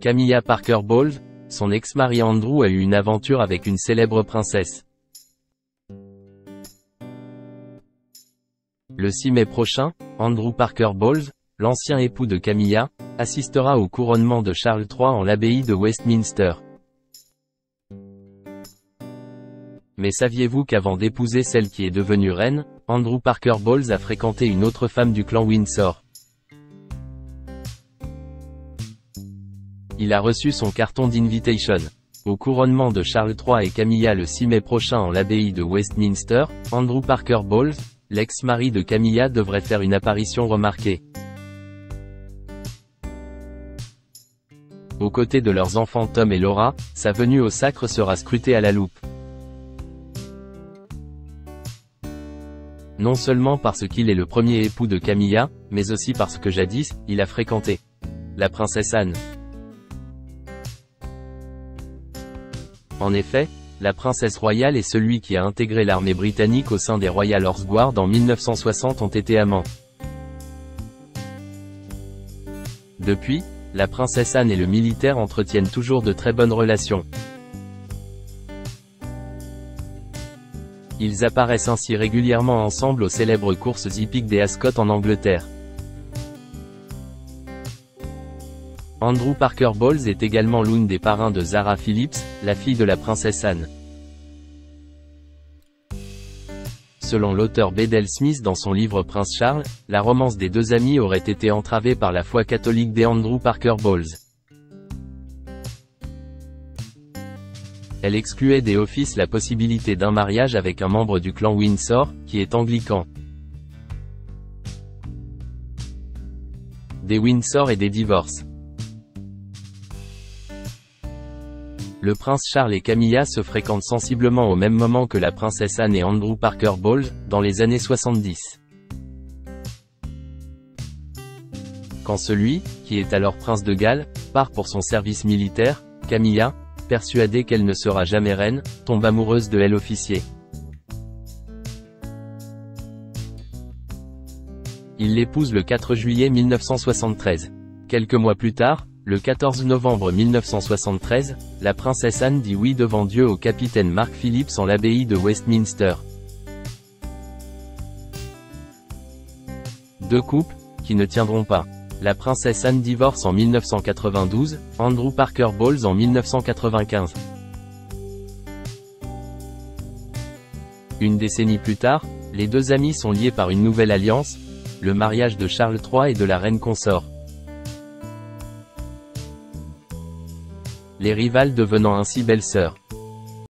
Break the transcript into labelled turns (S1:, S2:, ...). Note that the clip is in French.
S1: Camilla Parker Bowles, son ex-mari Andrew a eu une aventure avec une célèbre princesse. Le 6 mai prochain, Andrew Parker Bowles, l'ancien époux de Camilla, assistera au couronnement de Charles III en l'abbaye de Westminster. Mais saviez-vous qu'avant d'épouser celle qui est devenue reine, Andrew Parker Bowles a fréquenté une autre femme du clan Windsor? Il a reçu son carton d'invitation. Au couronnement de Charles III et Camilla le 6 mai prochain en l'abbaye de Westminster, Andrew Parker Bowles, l'ex-mari de Camilla devrait faire une apparition remarquée. Aux côtés de leurs enfants Tom et Laura, sa venue au sacre sera scrutée à la loupe. Non seulement parce qu'il est le premier époux de Camilla, mais aussi parce que jadis, il a fréquenté la princesse Anne. En effet, la princesse royale et celui qui a intégré l'armée britannique au sein des Royal Horse Guard en 1960 ont été amants. Depuis, la princesse Anne et le militaire entretiennent toujours de très bonnes relations. Ils apparaissent ainsi régulièrement ensemble aux célèbres courses hippiques des Ascot en Angleterre. Andrew Parker Bowles est également l'une des parrains de Zara Phillips, la fille de la princesse Anne. Selon l'auteur Bedell Smith dans son livre Prince Charles, la romance des deux amis aurait été entravée par la foi catholique des Andrew Parker Bowles. Elle excluait des offices la possibilité d'un mariage avec un membre du clan Windsor, qui est anglican. Des Windsor et des divorces. Le prince Charles et Camilla se fréquentent sensiblement au même moment que la princesse Anne et Andrew Parker Bowles, dans les années 70. Quand celui, qui est alors prince de Galles, part pour son service militaire, Camilla, persuadée qu'elle ne sera jamais reine, tombe amoureuse de elle officier. Il l'épouse le 4 juillet 1973. Quelques mois plus tard, le 14 novembre 1973, la princesse Anne dit oui devant Dieu au capitaine Mark Phillips en l'abbaye de Westminster. Deux couples, qui ne tiendront pas. La princesse Anne divorce en 1992, Andrew Parker Bowles en 1995. Une décennie plus tard, les deux amis sont liés par une nouvelle alliance, le mariage de Charles III et de la reine consort. Les rivales devenant ainsi belles-sœurs.